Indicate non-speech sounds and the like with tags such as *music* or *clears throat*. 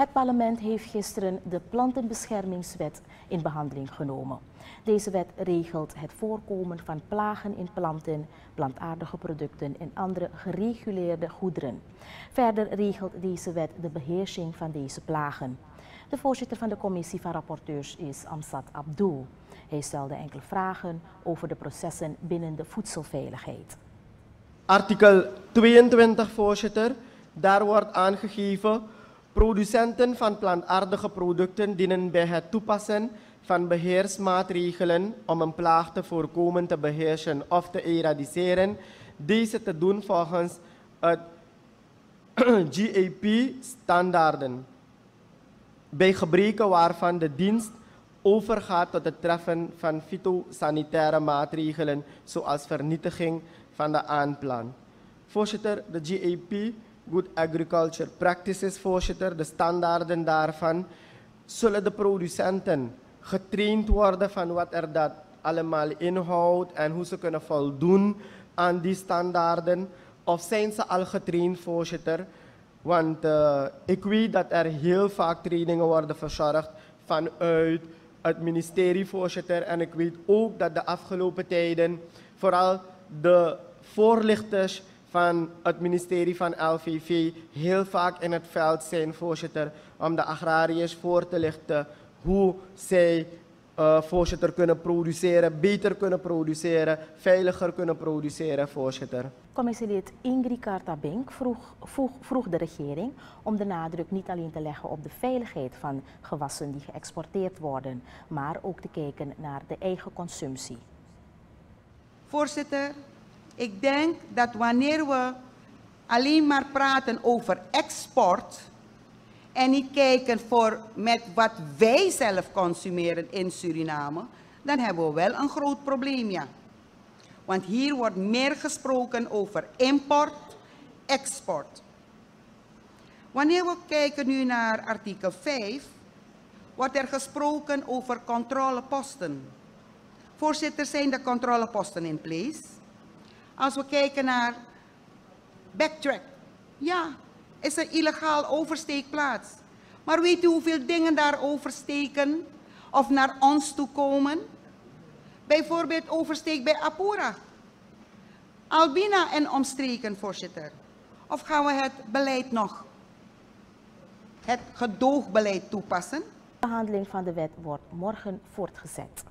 Het parlement heeft gisteren de plantenbeschermingswet in behandeling genomen. Deze wet regelt het voorkomen van plagen in planten, plantaardige producten en andere gereguleerde goederen. Verder regelt deze wet de beheersing van deze plagen. De voorzitter van de commissie van rapporteurs is Amsat Abdul. Hij stelde enkele vragen over de processen binnen de voedselveiligheid. Artikel 22, voorzitter. Daar wordt aangegeven, producenten van plantaardige producten dienen bij het toepassen van beheersmaatregelen om een plaag te voorkomen, te beheersen of te eradiceren, deze te doen volgens het *clears throat* GAP-standaarden. Bij gebreken waarvan de dienst overgaat tot het treffen van fytosanitaire maatregelen, zoals vernietiging van de aanplant. Voorzitter, de GAP, Good Agriculture Practices, voorzitter, de standaarden daarvan, zullen de producenten getraind worden van wat er dat allemaal inhoudt en hoe ze kunnen voldoen aan die standaarden. Of zijn ze al getraind, voorzitter? Want uh, ik weet dat er heel vaak trainingen worden verzorgd vanuit het ministerie, voorzitter. En ik weet ook dat de afgelopen tijden vooral de voorlichters van het ministerie van LVV heel vaak in het veld zijn, voorzitter, om de agrariërs voor te lichten hoe zij, uh, voorzitter, kunnen produceren, beter kunnen produceren, veiliger kunnen produceren, voorzitter. Commissielid Ingrid Kartabink vroeg, vroeg, vroeg de regering om de nadruk niet alleen te leggen op de veiligheid van gewassen die geëxporteerd worden, maar ook te kijken naar de eigen consumptie. Voorzitter, ik denk dat wanneer we alleen maar praten over export en niet kijken voor met wat wij zelf consumeren in Suriname, dan hebben we wel een groot probleem, ja. Want hier wordt meer gesproken over import, export. Wanneer we kijken nu naar artikel 5, wordt er gesproken over controleposten. Voorzitter, zijn de controleposten in place? Als we kijken naar backtrack, ja, is er illegaal oversteekplaats. Maar weet u hoeveel dingen daar oversteken of naar ons toe komen? Bijvoorbeeld oversteek bij Apura. Albina en omstreken, voorzitter. Of gaan we het beleid nog, het gedoogbeleid toepassen? De behandeling van de wet wordt morgen voortgezet.